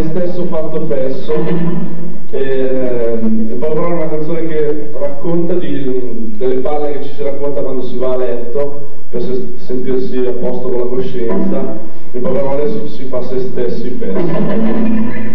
Me stesso fatto fesso e, e però è una canzone che racconta di, delle palle che ci si racconta quando si va a letto per se, sentirsi a posto con la coscienza e poi però adesso si fa se stessi fesso